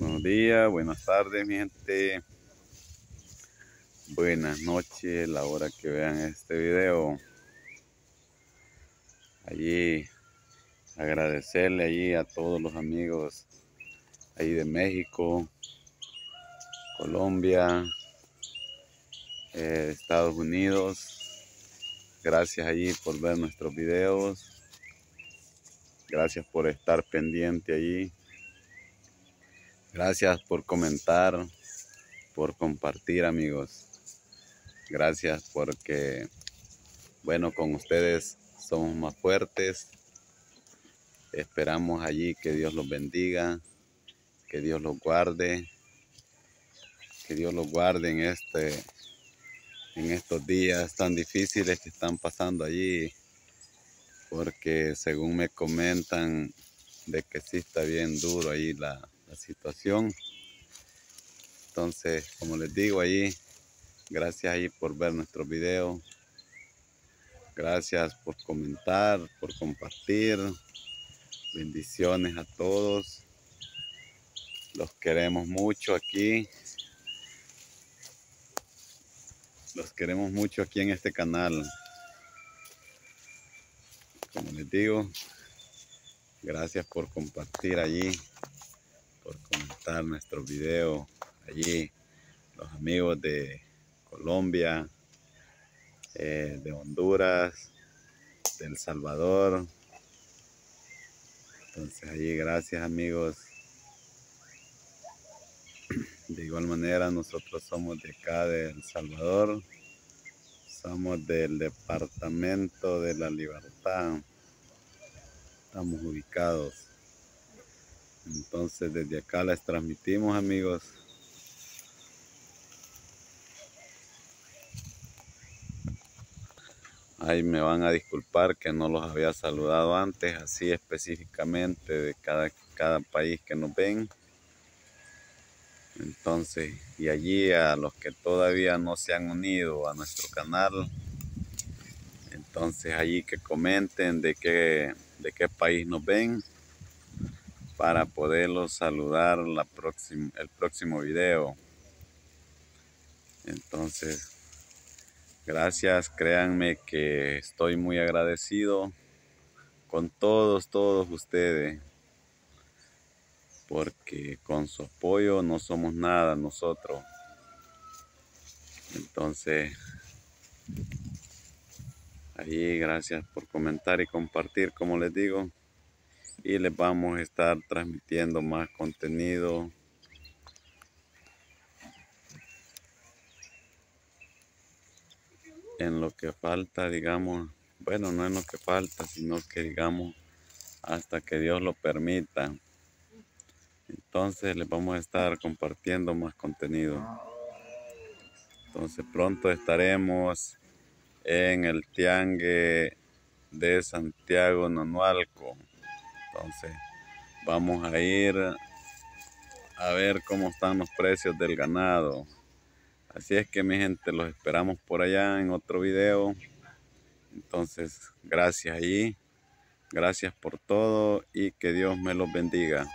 Buenos días, buenas tardes mi gente. Buenas noches, la hora que vean este video. Allí agradecerle allí a todos los amigos ahí de México, Colombia, eh, Estados Unidos. Gracias allí por ver nuestros videos. Gracias por estar pendiente allí. Gracias por comentar, por compartir amigos. Gracias porque, bueno, con ustedes somos más fuertes. Esperamos allí que Dios los bendiga, que Dios los guarde, que Dios los guarde en este en estos días tan difíciles que están pasando allí porque según me comentan de que sí está bien duro ahí la, situación. Entonces, como les digo ahí, gracias ahí por ver nuestro video. Gracias por comentar, por compartir. Bendiciones a todos. Los queremos mucho aquí. Los queremos mucho aquí en este canal como les digo, gracias por compartir allí, comentar nuestro video allí, los amigos de Colombia, eh, de Honduras, de El Salvador. Entonces allí gracias amigos. De igual manera nosotros somos de acá de El Salvador. Somos del departamento de la libertad. Estamos ubicados. Entonces desde acá les transmitimos amigos. Ahí me van a disculpar que no los había saludado antes, así específicamente de cada, cada país que nos ven. Entonces, y allí a los que todavía no se han unido a nuestro canal, entonces allí que comenten de qué, de qué país nos ven para poderlos saludar la el próximo video. Entonces, gracias, créanme que estoy muy agradecido con todos, todos ustedes porque con su apoyo no somos nada nosotros. Entonces, ahí gracias por comentar y compartir, como les digo. Y les vamos a estar transmitiendo más contenido. En lo que falta, digamos, bueno, no en lo que falta, sino que digamos, hasta que Dios lo permita. Entonces les vamos a estar compartiendo más contenido. Entonces pronto estaremos en el Tiangue de Santiago Nonualco. Entonces vamos a ir a ver cómo están los precios del ganado. Así es que mi gente, los esperamos por allá en otro video. Entonces, gracias ahí. Gracias por todo y que Dios me los bendiga.